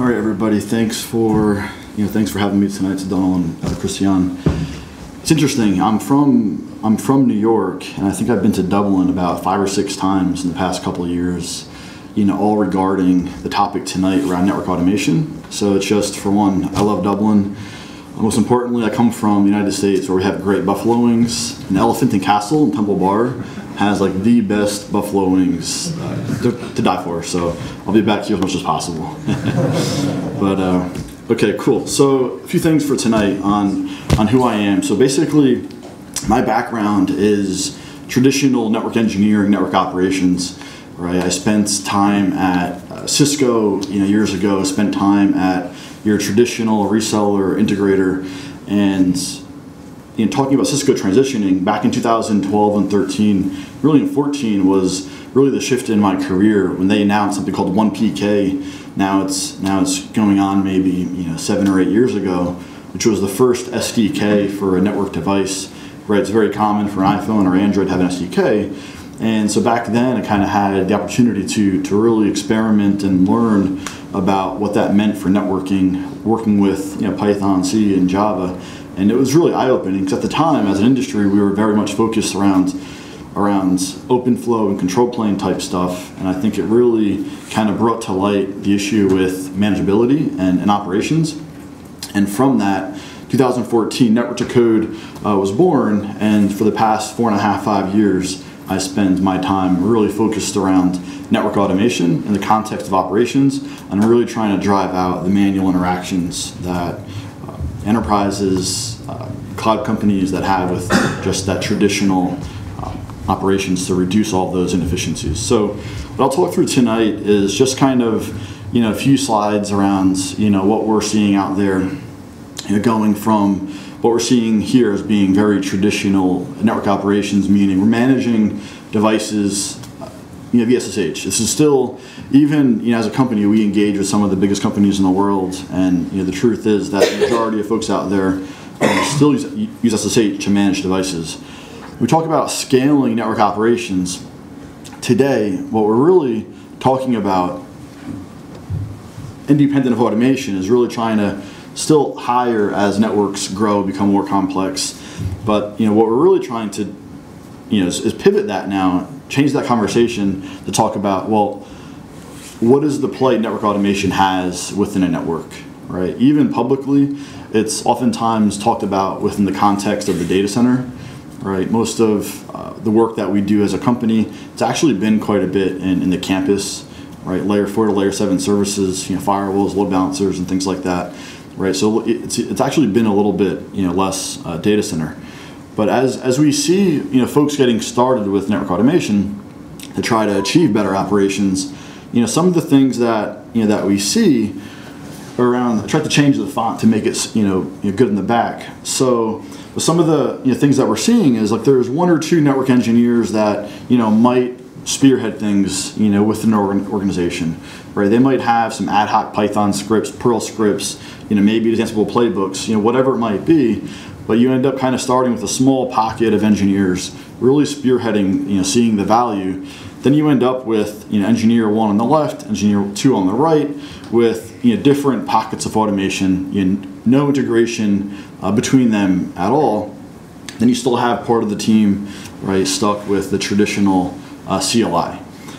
All right, everybody. Thanks for you know thanks for having me tonight, to Donald and uh, Christian. It's interesting. I'm from I'm from New York, and I think I've been to Dublin about five or six times in the past couple of years. You know, all regarding the topic tonight around network automation. So it's just for one, I love Dublin. Most importantly, I come from the United States where we have great buffalo wings. An Elephant and Castle and Temple Bar has like the best buffalo wings uh, to, to, die for. So I'll be back here as much as possible. but uh, okay, cool. So a few things for tonight on on who I am. So basically, my background is traditional network engineering, network operations. Right, I spent time at uh, Cisco, you know, years ago. Spent time at your traditional reseller integrator, and in talking about Cisco transitioning back in 2012 and 13, really in 14 was really the shift in my career when they announced something called onePK. Now it's now it's going on maybe you know seven or eight years ago, which was the first SDK for a network device. Right, it's very common for an iPhone or Android to have an SDK. And so back then, I kind of had the opportunity to, to really experiment and learn about what that meant for networking, working with you know, Python, C, and Java. And it was really eye-opening because at the time, as an industry, we were very much focused around around OpenFlow and control plane type stuff. And I think it really kind of brought to light the issue with manageability and, and operations. And from that, 2014, Network to Code uh, was born. And for the past four and a half, five years, I spend my time really focused around network automation in the context of operations and really trying to drive out the manual interactions that enterprises, uh, cloud companies that have with just that traditional uh, operations to reduce all those inefficiencies. So what I'll talk through tonight is just kind of you know a few slides around you know what we're seeing out there you know, going from what we're seeing here as being very traditional network operations, meaning we're managing devices, you know, VSSH. This is still, even you know, as a company, we engage with some of the biggest companies in the world, and you know, the truth is that the majority of folks out there uh, still use, use SSH to manage devices. We talk about scaling network operations. Today, what we're really talking about, independent of automation, is really trying to still hire as networks grow, become more complex. But you know what we're really trying to, you know, is, is pivot that now, change that conversation to talk about well, what is the play network automation has within a network, right? Even publicly, it's oftentimes talked about within the context of the data center, right? Most of uh, the work that we do as a company, it's actually been quite a bit in, in the campus, right? Layer four to layer seven services, you know, firewalls, load balancers, and things like that right? So it's, it's actually been a little bit you know less uh, data center. But as, as we see you know folks getting started with network automation to try to achieve better operations, you know some of the things that you know that we see around I tried to change the font to make it you know, you know good in the back. So some of the you know, things that we're seeing is like there's one or two network engineers that you know might spearhead things you know within an organization right they might have some ad hoc python scripts perl scripts you know, maybe it's Ansible playbooks, you know, whatever it might be. But you end up kind of starting with a small pocket of engineers, really spearheading, you know, seeing the value. Then you end up with, you know, engineer one on the left, engineer two on the right, with you know different pockets of automation, you know, no integration uh, between them at all. Then you still have part of the team, right, stuck with the traditional uh, CLI,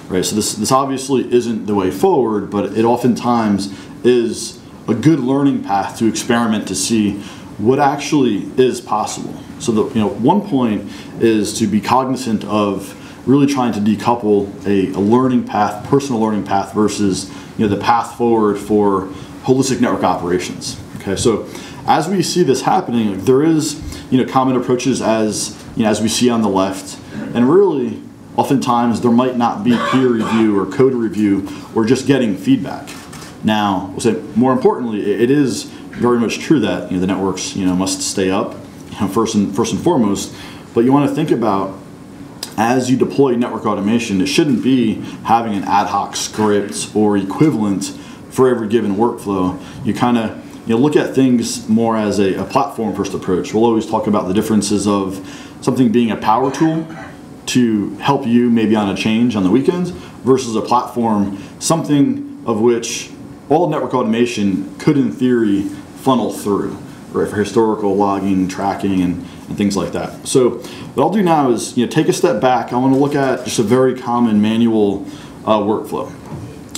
right? So this this obviously isn't the way forward, but it oftentimes is a good learning path to experiment to see what actually is possible. So the you know one point is to be cognizant of really trying to decouple a, a learning path, personal learning path versus you know the path forward for holistic network operations. Okay, so as we see this happening, there is you know common approaches as you know as we see on the left, and really oftentimes there might not be peer review or code review or just getting feedback. Now, more importantly, it is very much true that you know, the networks you know must stay up you know, first and first and foremost. But you want to think about as you deploy network automation, it shouldn't be having an ad hoc script or equivalent for every given workflow. You kind of you know, look at things more as a, a platform first approach. We'll always talk about the differences of something being a power tool to help you maybe on a change on the weekends versus a platform, something of which all network automation could, in theory, funnel through, right, for historical logging, tracking, and, and things like that. So what I'll do now is you know, take a step back. I want to look at just a very common manual uh, workflow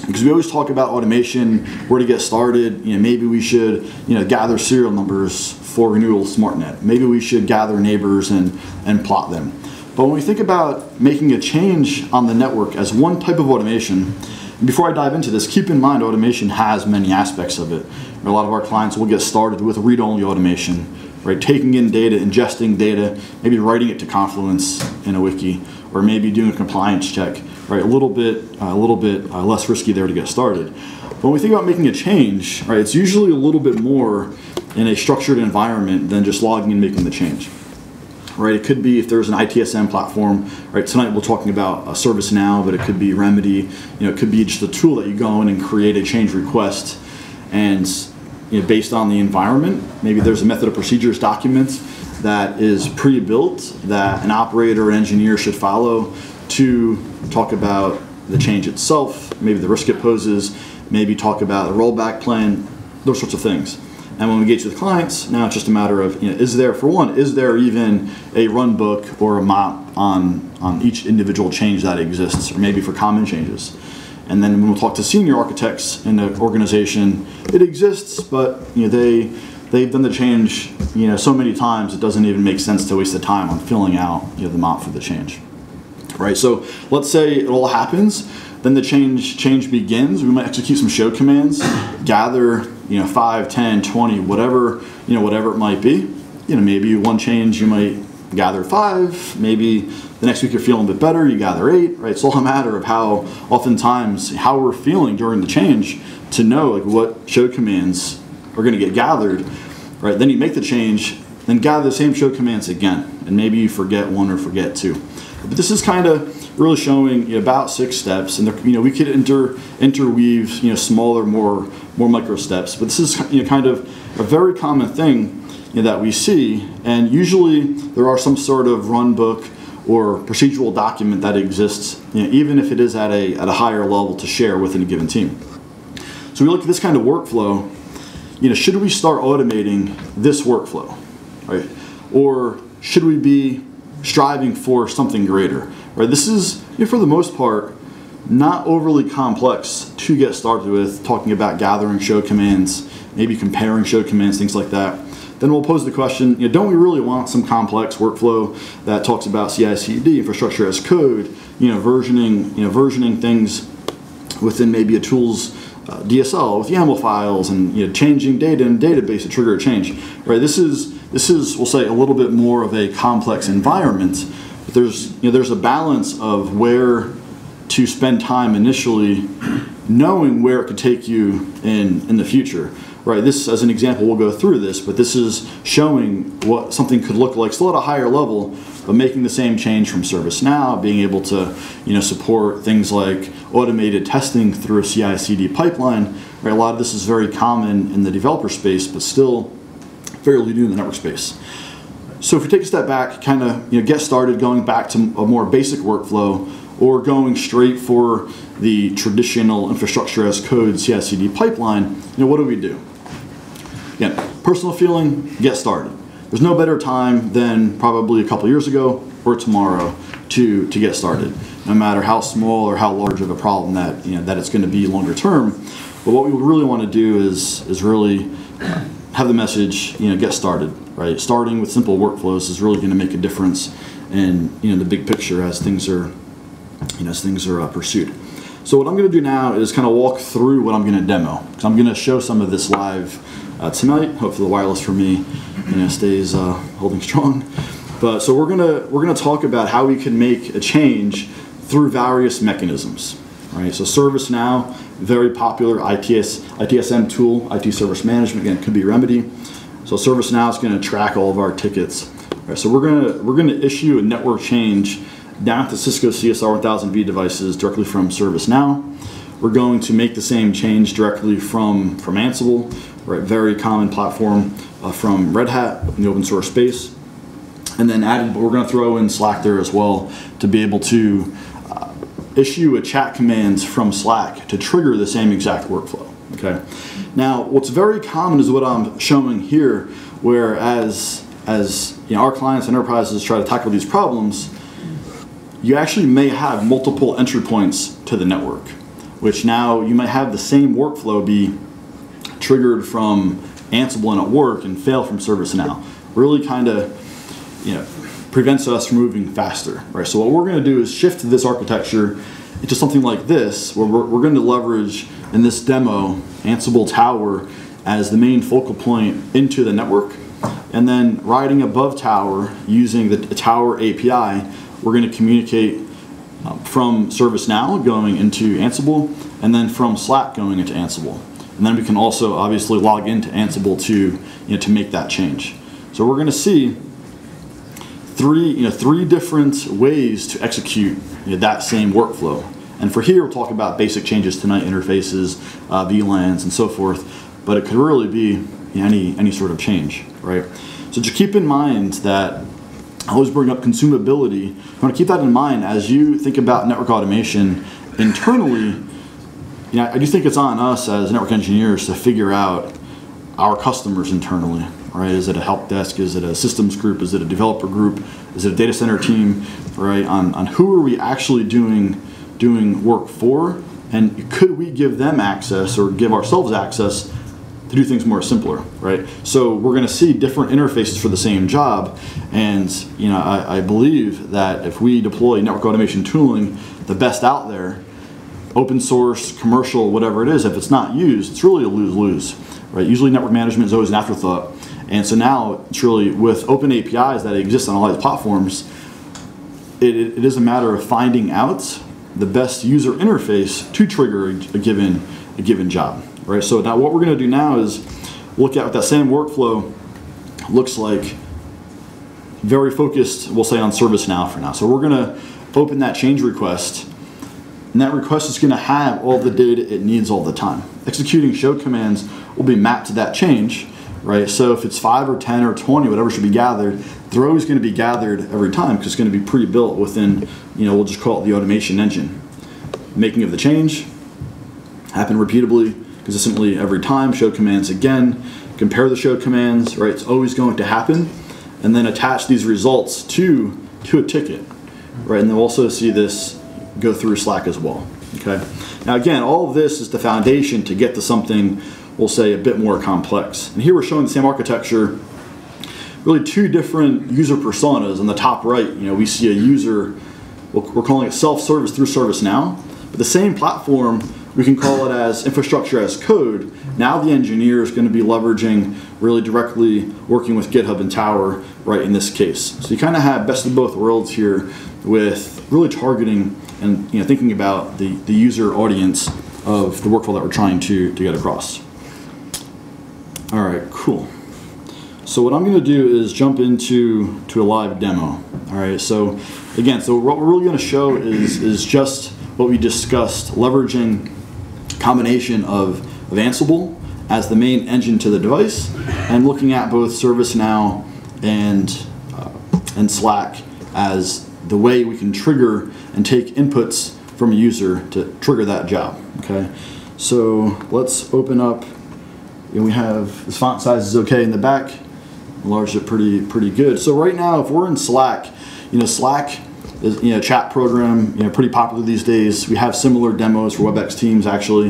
because we always talk about automation, where to get started. You know, maybe we should you know gather serial numbers for renewal SmartNet. Maybe we should gather neighbors and and plot them. But when we think about making a change on the network as one type of automation, before I dive into this, keep in mind automation has many aspects of it. A lot of our clients will get started with read-only automation, right? Taking in data, ingesting data, maybe writing it to Confluence in a wiki, or maybe doing a compliance check, right? A little bit, uh, a little bit uh, less risky there to get started. But when we think about making a change, right, it's usually a little bit more in a structured environment than just logging and making the change right? It could be if there's an ITSM platform, right? Tonight we're talking about a ServiceNow, but it could be Remedy. You know, it could be just a tool that you go in and create a change request, and you know, based on the environment, maybe there's a method of procedures document that is pre-built that an operator or engineer should follow to talk about the change itself, maybe the risk it poses, maybe talk about the rollback plan, those sorts of things. And when we engage with clients, now it's just a matter of, you know, is there, for one, is there even a run book or a MOP on, on each individual change that exists, or maybe for common changes? And then when we talk to senior architects in the organization, it exists, but you know, they, they've done the change you know, so many times it doesn't even make sense to waste the time on filling out you know, the MOP for the change. Right, so let's say it all happens, then the change change begins. We might execute some show commands, gather you know 5, 10, 20, whatever you know whatever it might be. You know maybe one change you might gather five. Maybe the next week you're feeling a bit better, you gather eight. Right, it's all a matter of how oftentimes how we're feeling during the change to know like what show commands are going to get gathered. Right, then you make the change, then gather the same show commands again, and maybe you forget one or forget two. But this is kind of really showing about six steps, and you know we could inter interweave you know smaller, more more micro steps. But this is you know kind of a very common thing you know, that we see, and usually there are some sort of run book or procedural document that exists, you know, even if it is at a at a higher level to share within a given team. So we look at this kind of workflow. You know, should we start automating this workflow, right? Or should we be striving for something greater? Right? This is, you know, for the most part, not overly complex to get started with, talking about gathering show commands, maybe comparing show commands, things like that. Then we'll pose the question, you know, don't we really want some complex workflow that talks about CI/CD, infrastructure as code, you know, versioning, you know, versioning things within maybe a tool's uh, DSL with YAML files and you know, changing data in a database to trigger a change. Right? This is this is we'll say a little bit more of a complex environment but there's, you know, there's a balance of where to spend time initially knowing where it could take you in, in the future. Right, this as an example, we'll go through this, but this is showing what something could look like, still at a higher level, but making the same change from ServiceNow, being able to, you know, support things like automated testing through a CI/CD pipeline. Right, a lot of this is very common in the developer space, but still fairly new in the network space. So if we take a step back, kind of you know, get started going back to a more basic workflow or going straight for the traditional infrastructure as code CI/CD pipeline, you know, what do we do? Again, personal feeling, get started. There's no better time than probably a couple years ago or tomorrow to, to get started, no matter how small or how large of a problem that, you know, that it's going to be longer term. But what we really want to do is, is really have the message, you know, get started right? Starting with simple workflows is really going to make a difference in you know the big picture as things are you know as things are uh, pursued. So what I'm going to do now is kind of walk through what I'm going to demo. because I'm going to show some of this live uh, tonight. Hopefully the wireless for me you know stays uh, holding strong. But so we're gonna we're gonna talk about how we can make a change through various mechanisms. Right. So ServiceNow, very popular ITS ITSM tool, IT service management. Again, could be Remedy. So ServiceNow is going to track all of our tickets. Right, so we're going to we're going to issue a network change down to Cisco CSR 1000V devices directly from ServiceNow. We're going to make the same change directly from from Ansible, right? Very common platform uh, from Red Hat in the open source space. And then added, we're going to throw in Slack there as well to be able to uh, issue a chat commands from Slack to trigger the same exact workflow. Okay. Now, what's very common is what I'm showing here, where as as you know, our clients and enterprises try to tackle these problems, you actually may have multiple entry points to the network, which now you might have the same workflow be triggered from Ansible and at work and fail from ServiceNow. Really kind of, you know, prevents us from moving faster, right? So what we're going to do is shift this architecture into something like this, where we're, we're going to leverage in this demo Ansible Tower as the main focal point into the network, and then riding above Tower using the Tower API, we're going to communicate um, from ServiceNow going into Ansible, and then from Slack going into Ansible. And then we can also obviously log into Ansible to, you know, to make that change. So we're going to see three, you know, three different ways to execute you know, that same workflow. And for here, we'll talk about basic changes tonight, interfaces, uh, VLANs, and so forth. But it could really be any any sort of change, right? So just keep in mind that I always bring up consumability. I want to keep that in mind as you think about network automation internally. You know, I do think it's on us as network engineers to figure out our customers internally, right? Is it a help desk? Is it a systems group? Is it a developer group? Is it a data center team, right? On, on who are we actually doing doing work for, and could we give them access or give ourselves access to do things more simpler, right? So we're going to see different interfaces for the same job, and you know I, I believe that if we deploy network automation tooling, the best out there, open source, commercial, whatever it is, if it's not used, it's really a lose-lose, right? Usually network management is always an afterthought, and so now it's really with open APIs that exist on all these platforms, it, it is a matter of finding out the best user interface to trigger a given a given job, right? So now what we're going to do now is look at what that same workflow looks like. Very focused, we'll say on ServiceNow for now. So we're going to open that change request, and that request is going to have all the data it needs all the time. Executing show commands will be mapped to that change, right? So if it's five or 10 or 20, whatever should be gathered, they're always going to be gathered every time because it's going to be pre-built within, you know, we'll just call it the automation engine. Making of the change, happen repeatably, consistently every time, show commands again, compare the show commands, right? It's always going to happen. And then attach these results to, to a ticket, right? And then we'll also see this go through Slack as well, okay? Now again, all of this is the foundation to get to something we'll say a bit more complex. And here we're showing the same architecture, really two different user personas. On the top right, you know, we see a user, we're calling it self-service through ServiceNow, but the same platform, we can call it as infrastructure as code. Now the engineer is going to be leveraging really directly working with GitHub and Tower, right, in this case. So you kind of have best of both worlds here with really targeting and you know, thinking about the, the user audience of the workflow that we're trying to, to get across. All right, cool. So what I'm going to do is jump into to a live demo. All right, so again, so what we're really going to show is, is just what we discussed, leveraging combination of, of Ansible as the main engine to the device and looking at both ServiceNow and, uh, and Slack as the way we can trigger and take inputs from a user to trigger that job, okay? So let's open up and we have this font size is okay in the back. Enlarged it pretty pretty good. So right now, if we're in Slack, you know Slack is you know chat program, you know pretty popular these days. We have similar demos for WebEx Teams actually,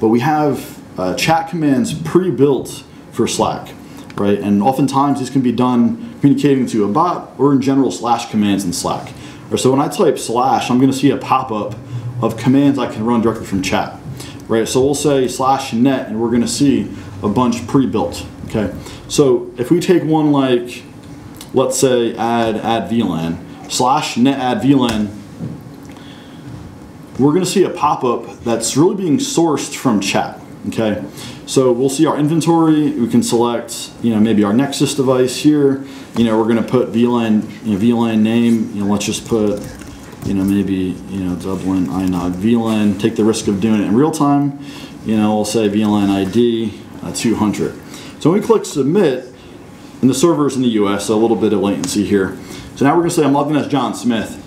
but we have uh, chat commands pre-built for Slack, right? And oftentimes these can be done communicating to a bot or in general slash commands in Slack. So when I type slash, I'm going to see a pop-up of commands I can run directly from chat, right? So we'll say slash net, and we're going to see a bunch pre-built. Okay, so if we take one like, let's say add add VLAN slash net add VLAN, we're going to see a pop-up that's really being sourced from chat. Okay, so we'll see our inventory. We can select, you know, maybe our Nexus device here. You know, we're going to put VLAN, you know, VLAN name. You know, let's just put, you know, maybe you know Dublin INOG VLAN. Take the risk of doing it in real time. You know, we'll say VLAN ID uh, 200. So when we click submit, and the server is in the US, so a little bit of latency here. So now we're going to say I'm logging as John Smith.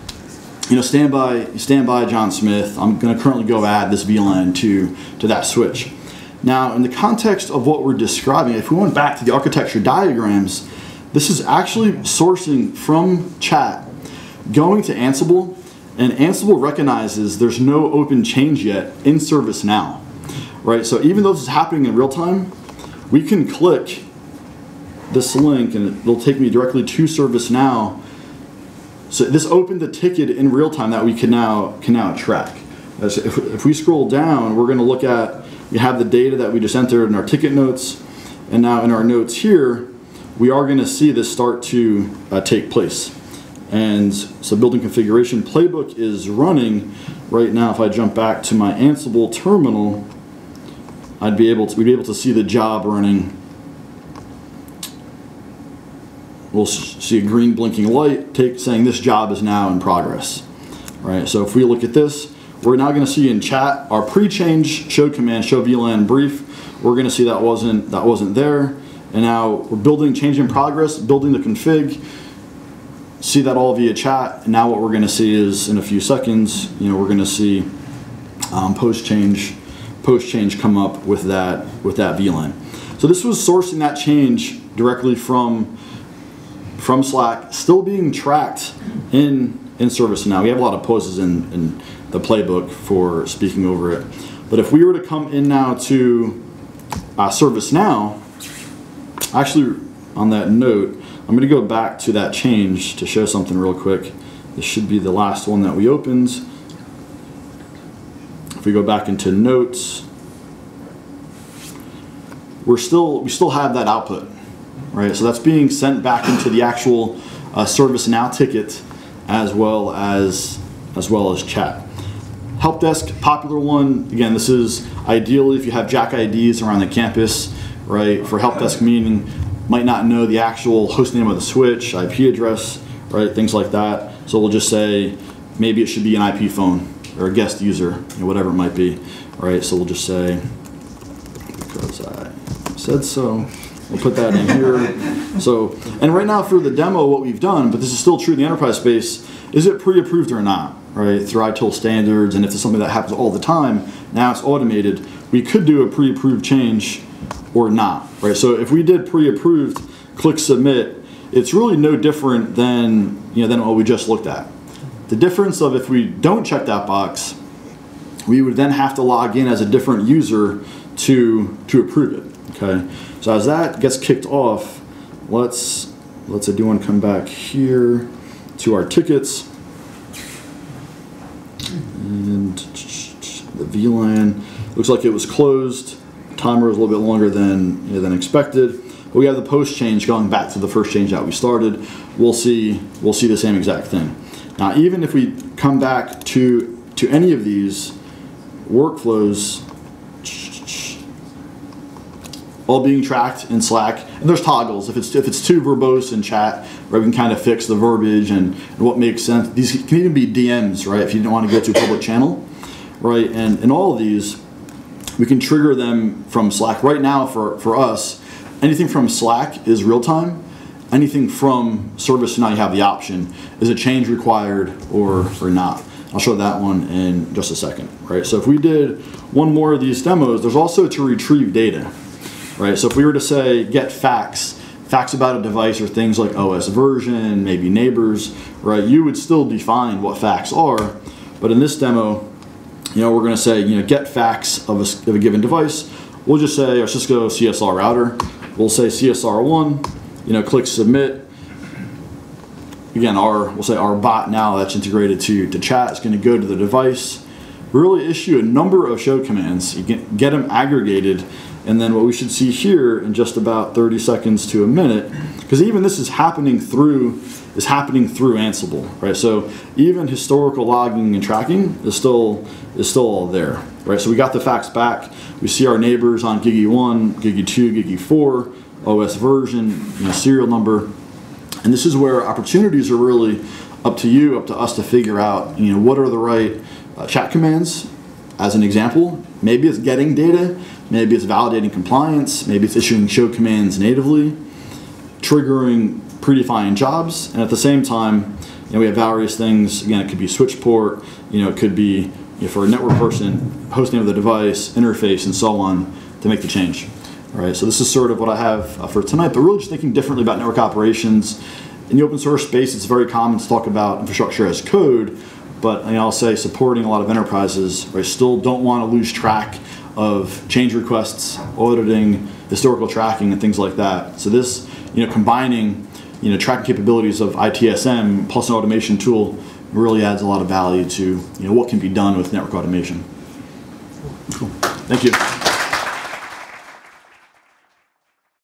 You know, stand by, stand by John Smith. I'm going to currently go add this VLAN to, to that switch. Now, in the context of what we're describing, if we went back to the architecture diagrams, this is actually sourcing from chat, going to Ansible, and Ansible recognizes there's no open change yet in ServiceNow, right? So even though this is happening in real time, we can click this link and it'll take me directly to ServiceNow. So this opened the ticket in real time that we can now can now track. If, if we scroll down, we're going to look at we have the data that we just entered in our ticket notes, and now in our notes here, we are going to see this start to uh, take place. And so building configuration playbook is running right now. If I jump back to my Ansible terminal, I'd be able to we'd be able to see the job running. We'll see a green blinking light take, saying this job is now in progress. Right. So if we look at this, we're now going to see in chat our pre-change show command show VLAN brief. We're going to see that wasn't that wasn't there, and now we're building change in progress, building the config. See that all via chat. And now what we're going to see is in a few seconds, you know, we're going to see um, post change post change come up with that with that VLAN. So this was sourcing that change directly from from Slack, still being tracked in in ServiceNow. We have a lot of poses in, in the playbook for speaking over it. But if we were to come in now to uh, ServiceNow, actually on that note, I'm going to go back to that change to show something real quick. This should be the last one that we opened. If we go back into notes, we're still we still have that output, right? So that's being sent back into the actual uh, ServiceNow ticket as well as as well as chat. Help desk, popular one. Again, this is ideally if you have Jack IDs around the campus, right? For help desk meaning, might not know the actual host name of the switch, IP address, right? Things like that. So we'll just say maybe it should be an IP phone or a guest user, you know, whatever it might be, right? So we'll just say because I said so. We'll put that in here. So, and right now for the demo, what we've done, but this is still true in the enterprise space, is it pre-approved or not? right, through ITIL standards, and if it's something that happens all the time, now it's automated, we could do a pre-approved change or not, right? So if we did pre-approved, click submit, it's really no different than, you know, than what we just looked at. The difference of if we don't check that box, we would then have to log in as a different user to, to approve it, okay? So as that gets kicked off, let's, let's do one come back here to our tickets and the VLAN looks like it was closed. Timer was a little bit longer than than expected. But we have the post change going back to the first change that we started. We'll see we'll see the same exact thing. Now, even if we come back to to any of these workflows, all being tracked in Slack. And there's toggles. If it's if it's too verbose in chat, we can kind of fix the verbiage and, and what makes sense. These can even be DMs, right? If you don't want to go to a public channel, right? And in all of these, we can trigger them from Slack. Right now, for for us, anything from Slack is real time. Anything from ServiceNow you have the option is a change required or or not. I'll show that one in just a second, right? So if we did one more of these demos, there's also to retrieve data right? So if we were to say get facts, facts about a device or things like OS version, maybe neighbors, right? You would still define what facts are, but in this demo, you know, we're going to say, you know, get facts of a, of a given device. We'll just say our Cisco CSR router. We'll say CSR1, you know, click submit. Again, our, we'll say our bot now that's integrated to, to chat is going to go to the device, really issue a number of show commands. You can get them aggregated and then what we should see here in just about 30 seconds to a minute, because even this is happening through is happening through Ansible, right? So even historical logging and tracking is still is still all there, right? So we got the facts back. We see our neighbors on Gigi one, Gigi two, Gigi four, OS version, you know, serial number, and this is where opportunities are really up to you, up to us to figure out, you know, what are the right uh, chat commands. As an example, maybe it's getting data, Maybe it's validating compliance, maybe it's issuing show commands natively, triggering predefined jobs, and at the same time, you know, we have various things. Again, it could be switch port, you know, it could be you know, for a network person, host name of the device, interface, and so on. to make the change. All right, so this is sort of what I have uh, for tonight, but really just thinking differently about network operations. In the open source space, it's very common to talk about infrastructure as code, but you know, I'll say supporting a lot of enterprises, right, still don't want to lose track of change requests, auditing, historical tracking, and things like that. So this, you know, combining, you know, tracking capabilities of ITSM plus an automation tool really adds a lot of value to, you know, what can be done with network automation. Cool. Thank you.